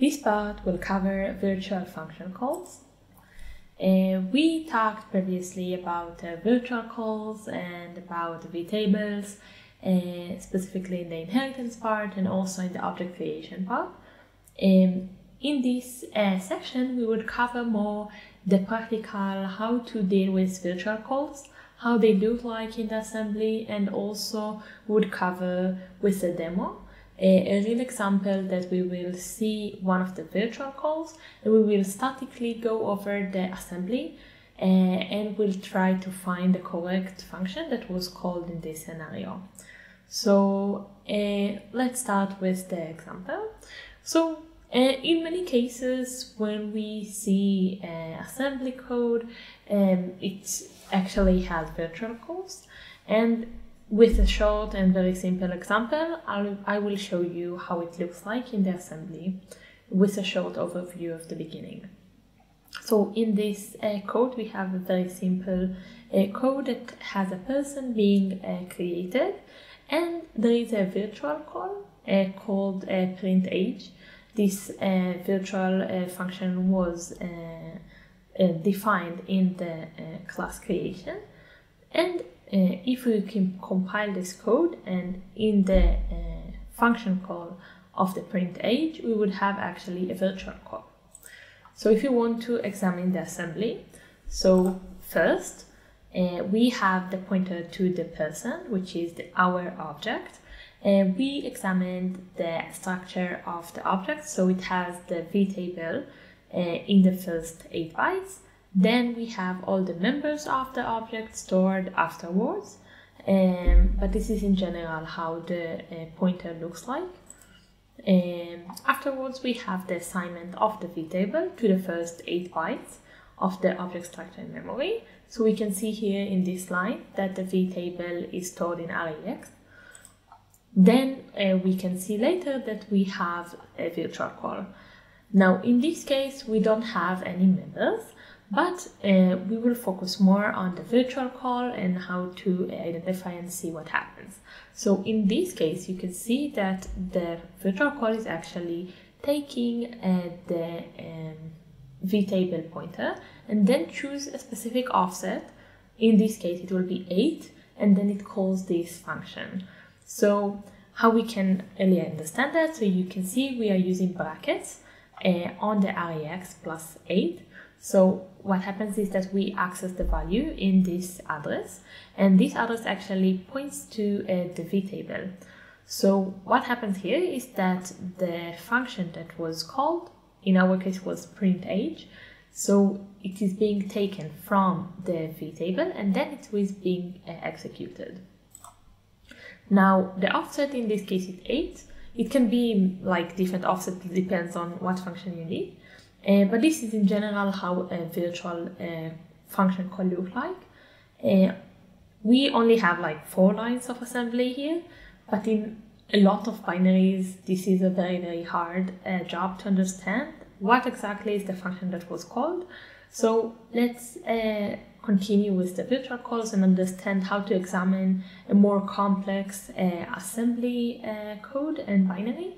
This part will cover virtual function calls. Uh, we talked previously about uh, virtual calls and about vtables, uh, specifically in the inheritance part and also in the object creation part. Um, in this uh, section, we would cover more the practical how to deal with virtual calls, how they look like in the assembly, and also would cover with the demo a, a real example that we will see one of the virtual calls and we will statically go over the assembly uh, and we'll try to find the correct function that was called in this scenario. So uh, let's start with the example. So uh, in many cases, when we see uh, assembly code, um, it actually has virtual calls. And with a short and very simple example, I'll, I will show you how it looks like in the assembly with a short overview of the beginning. So in this uh, code, we have a very simple uh, code that has a person being uh, created and there is a virtual call uh, called uh, print age. This uh, virtual function was defined in the class creation and if we can compile this code and in the uh, function call of the print age, we would have actually a virtual call. So if you want to examine the assembly, so first uh, we have the pointer to the person, which is the, our object. And we examined the structure of the object, so it has the vtable uh, in the first 8 bytes, then we have all the members of the object stored afterwards. Um, but this is in general how the uh, pointer looks like. Um, afterwards, we have the assignment of the vtable to the first 8 bytes of the object structure in memory. So we can see here in this line that the vtable is stored in RAX. Then uh, we can see later that we have a virtual call. Now, in this case, we don't have any members, but uh, we will focus more on the virtual call and how to identify and see what happens. So in this case, you can see that the virtual call is actually taking uh, the um, vtable pointer and then choose a specific offset. In this case, it will be 8 and then it calls this function. So how we can really understand that? So you can see we are using brackets uh, on the RAX plus 8 so what happens is that we access the value in this address and this address actually points to uh, the vtable. So what happens here is that the function that was called, in our case was print age, so it is being taken from the vtable and then it is being uh, executed. Now the offset in this case is 8. It can be like different offset, depends on what function you need. Uh, but this is in general how a virtual uh, function call look like. Uh, we only have like four lines of assembly here, but in a lot of binaries, this is a very, very hard uh, job to understand what exactly is the function that was called. So let's uh, continue with the virtual calls and understand how to examine a more complex uh, assembly code and binary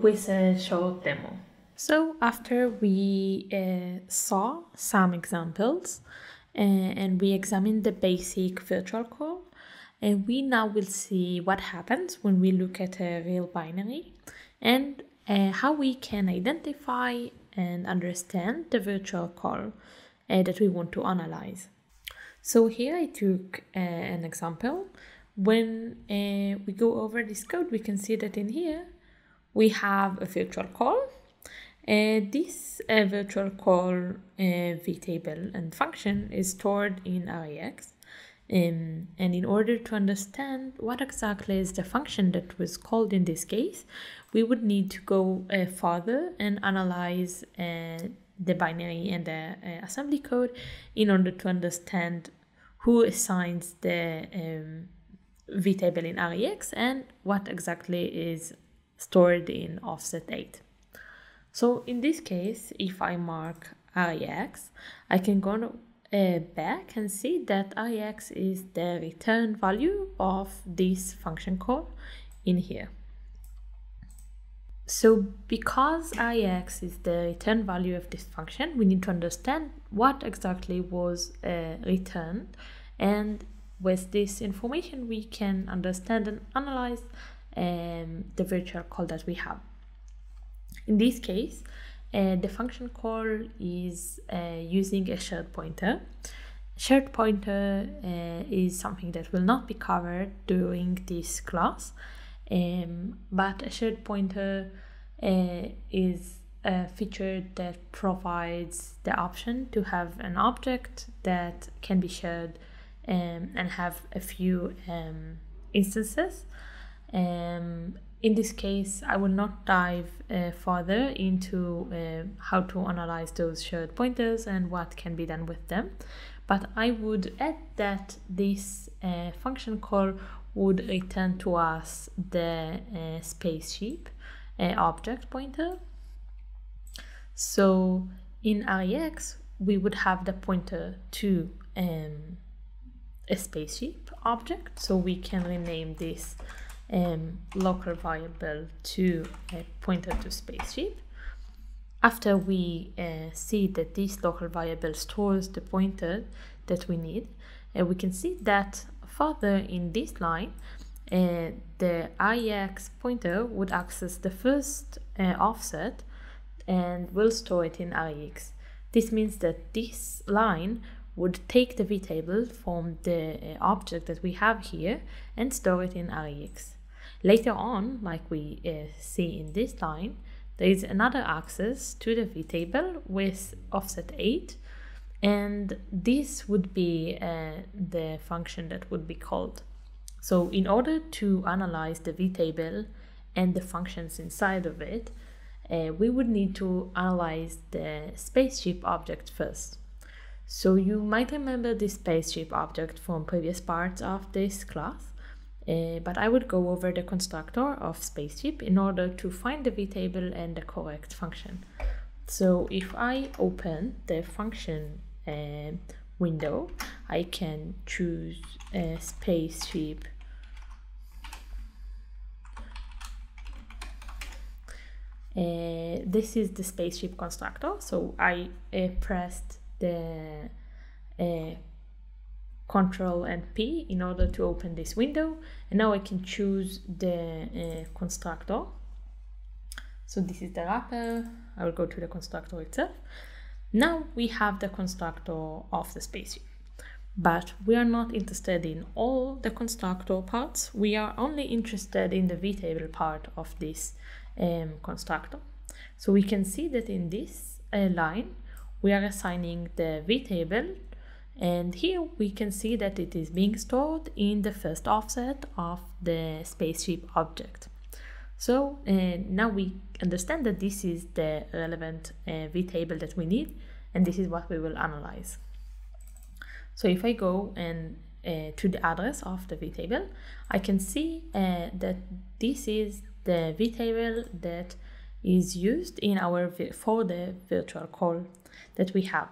with a short demo. So after we uh, saw some examples uh, and we examined the basic virtual call, and uh, we now will see what happens when we look at a real binary and uh, how we can identify and understand the virtual call uh, that we want to analyze. So here I took uh, an example. When we go over this code, we can see that in here we have a virtual call uh, this uh, virtual call uh, vtable and function is stored in RAX. Um, and in order to understand what exactly is the function that was called in this case, we would need to go uh, further and analyze uh, the binary and the uh, assembly code in order to understand who assigns the um, vtable in RAX and what exactly is stored in offset 8. So in this case, if I mark RAX, I can go uh, back and see that Ix is the return value of this function call in here. So because ix is the return value of this function, we need to understand what exactly was uh, returned. And with this information, we can understand and analyze um, the virtual call that we have. In this case, uh, the function call is uh, using a shared pointer. Shared pointer uh, is something that will not be covered during this class, um, but a shared pointer uh, is a feature that provides the option to have an object that can be shared um, and have a few um, instances. Um, in this case, I will not dive uh, further into uh, how to analyze those shared pointers and what can be done with them, but I would add that this uh, function call would return to us the uh, spaceship uh, object pointer. So in RAX, we would have the pointer to um, a spaceship object, so we can rename this um, local variable to a pointer to spaceship. After we uh, see that this local variable stores the pointer that we need, uh, we can see that further in this line, uh, the IEX pointer would access the first uh, offset and will store it in RAX. This means that this line would take the vtable from the uh, object that we have here and store it in RAX. Later on, like we uh, see in this line, there is another access to the vtable with offset 8 and this would be uh, the function that would be called. So in order to analyze the vtable and the functions inside of it, uh, we would need to analyze the spaceship object first. So you might remember this spaceship object from previous parts of this class. Uh, but I would go over the constructor of spaceship in order to find the vtable and the correct function. So if I open the function uh, window, I can choose a spaceship Uh, this is the spaceship constructor so I uh, pressed the uh, Control and P in order to open this window. And now I can choose the uh, constructor. So this is the wrapper. I will go to the constructor itself. Now we have the constructor of the spaceship. But we are not interested in all the constructor parts. We are only interested in the vtable part of this um, constructor. So we can see that in this uh, line, we are assigning the vtable and here we can see that it is being stored in the first offset of the spaceship object. So uh, now we understand that this is the relevant uh, vtable that we need and this is what we will analyze. So if I go and uh, to the address of the vtable, I can see uh, that this is the vtable that is used in our for the virtual call that we have.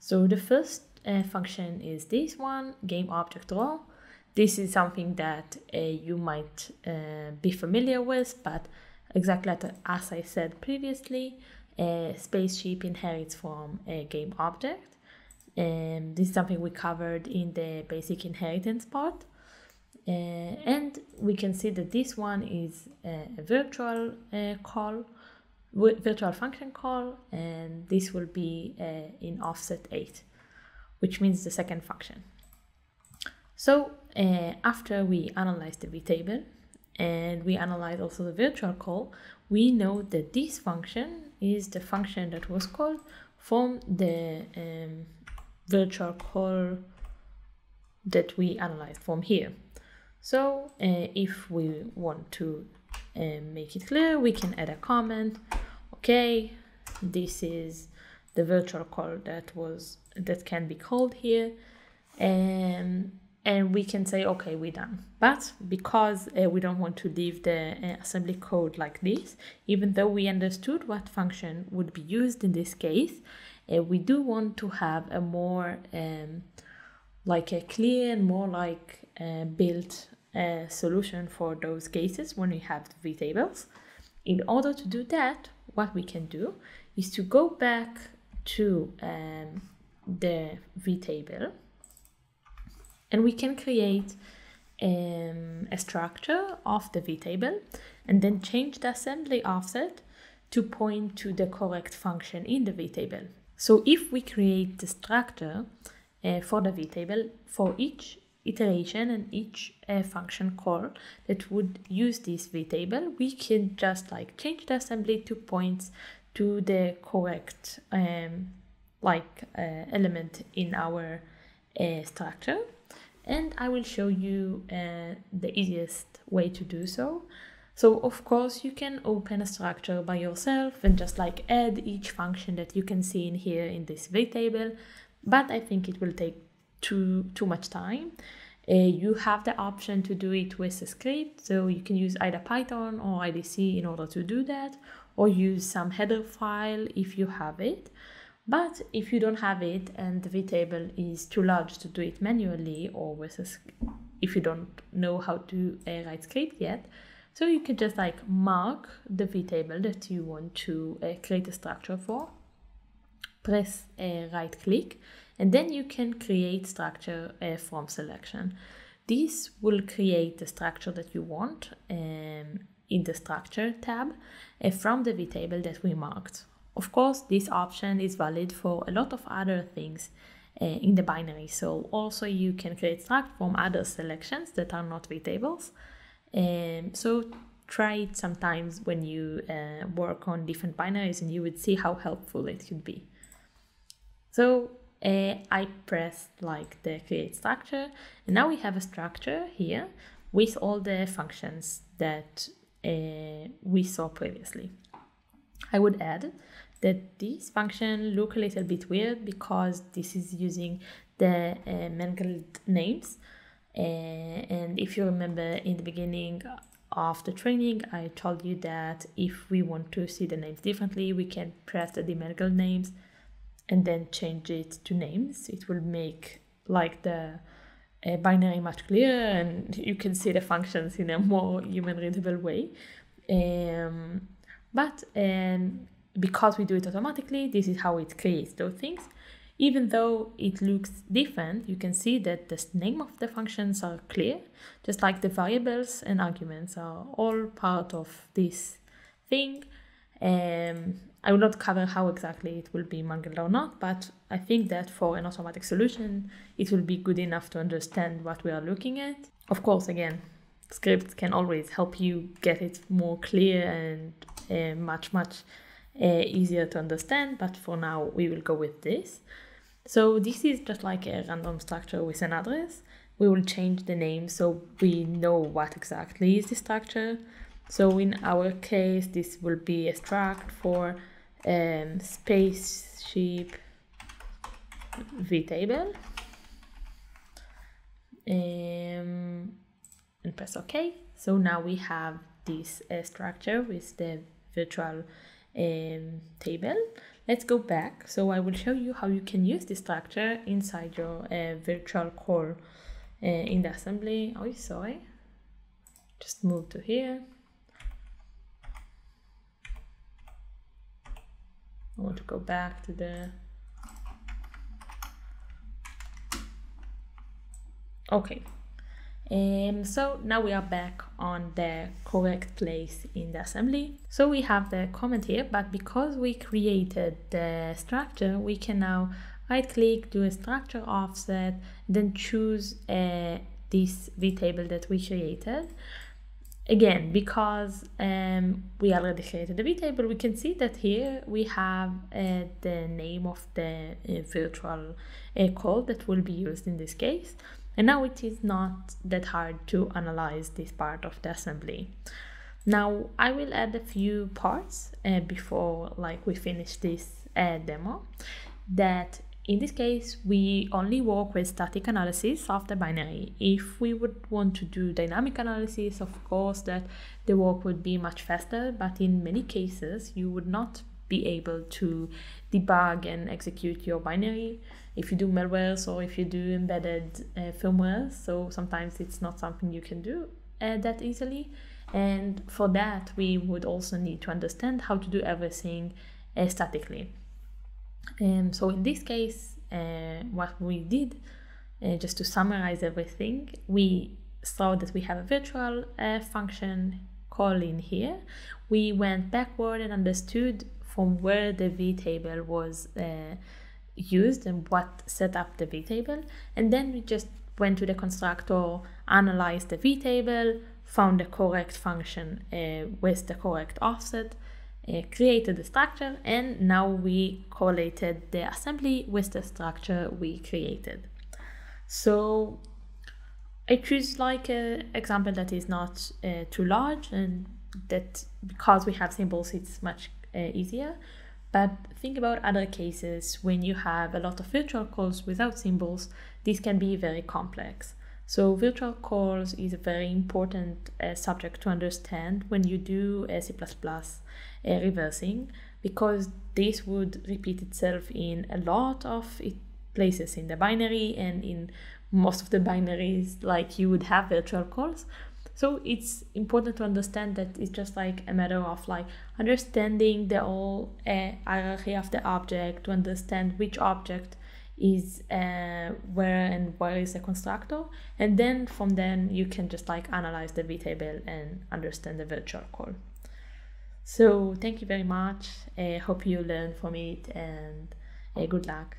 So the first uh, function is this one, game object raw. This is something that uh, you might uh, be familiar with, but exactly as I said previously, a spaceship inherits from a game object. And this is something we covered in the basic inheritance part. Uh, and we can see that this one is a, a virtual uh, call, virtual function call, and this will be uh, in offset 8 which means the second function. So uh, after we analyze the vtable and we analyze also the virtual call, we know that this function is the function that was called from the um, virtual call that we analyzed from here. So uh, if we want to uh, make it clear, we can add a comment. Okay, this is the virtual call that was that can be called here and and we can say okay we're done. But because uh, we don't want to leave the uh, assembly code like this even though we understood what function would be used in this case uh, we do want to have a more um, like a clear and more like uh, built uh, solution for those cases when we have the vtables In order to do that, what we can do is to go back to um, the vtable and we can create um, a structure of the vtable and then change the assembly offset to point to the correct function in the vtable. So if we create the structure uh, for the vtable for each iteration and each uh, function call that would use this vtable, we can just like change the assembly to points to the correct um, like uh, element in our uh, structure and I will show you uh, the easiest way to do so. So of course you can open a structure by yourself and just like add each function that you can see in here in this vtable, but I think it will take too, too much time. Uh, you have the option to do it with a script, so you can use either Python or IDC in order to do that, or use some header file if you have it. But if you don't have it and the vtable is too large to do it manually or with a, if you don't know how to uh, write script yet, so you can just like mark the vtable that you want to uh, create a structure for, press a right click, and then you can create structure uh, from selection. This will create the structure that you want um, in the structure tab uh, from the vtable that we marked. Of course, this option is valid for a lot of other things uh, in the binary. So also you can create struct from other selections that are not vtables. Um, so try it sometimes when you uh, work on different binaries and you would see how helpful it could be. So uh, I pressed like the create structure and now we have a structure here with all the functions that uh, we saw previously. I would add that this function look a little bit weird because this is using the uh, mangled names. Uh, and if you remember in the beginning of the training, I told you that if we want to see the names differently, we can press the demangled names and then change it to names. It will make like the uh, binary much clearer and you can see the functions in a more human readable way. Um, but um, because we do it automatically, this is how it creates those things. Even though it looks different, you can see that the name of the functions are clear, just like the variables and arguments are all part of this thing. Um, I will not cover how exactly it will be mangled or not, but I think that for an automatic solution, it will be good enough to understand what we are looking at. Of course, again, scripts can always help you get it more clear and much, much uh, easier to understand, but for now we will go with this. So this is just like a random structure with an address. We will change the name so we know what exactly is the structure. So in our case, this will be a struct for um, spaceship vtable. Um, and press OK. So now we have this uh, structure with the virtual um, table. Let's go back. So I will show you how you can use this structure inside your uh, virtual call uh, in the assembly. Oh, sorry. Just move to here. I want to go back to the okay um, so now we are back on the correct place in the assembly. So we have the comment here, but because we created the structure, we can now right click, do a structure offset, then choose uh, this vtable that we created. Again, because um, we already created the vtable, we can see that here we have uh, the name of the uh, virtual uh, code that will be used in this case. And now it is not that hard to analyze this part of the assembly. Now I will add a few parts uh, before like we finish this uh, demo that in this case we only work with static analysis of the binary. If we would want to do dynamic analysis of course that the work would be much faster but in many cases you would not be able to debug and execute your binary if you do malwares or if you do embedded uh, firmware. So sometimes it's not something you can do uh, that easily. And for that, we would also need to understand how to do everything uh, statically. Um, so in this case, uh, what we did, uh, just to summarize everything, we saw that we have a virtual uh, function call in here. We went backward and understood from where the vtable was uh, used and what set up the vtable. And then we just went to the constructor, analyzed the vtable, found the correct function uh, with the correct offset, uh, created the structure, and now we correlated the assembly with the structure we created. So I choose like an example that is not uh, too large and that because we have symbols it's much uh, easier. But think about other cases when you have a lot of virtual calls without symbols, this can be very complex. So virtual calls is a very important uh, subject to understand when you do a C++ uh, reversing because this would repeat itself in a lot of it places in the binary and in most of the binaries like you would have virtual calls so it's important to understand that it's just like a matter of like understanding the whole uh, hierarchy of the object to understand which object is uh, where and where is the constructor. And then from then you can just like analyze the vtable and understand the virtual call so thank you very much. I uh, hope you learned from it and uh, good luck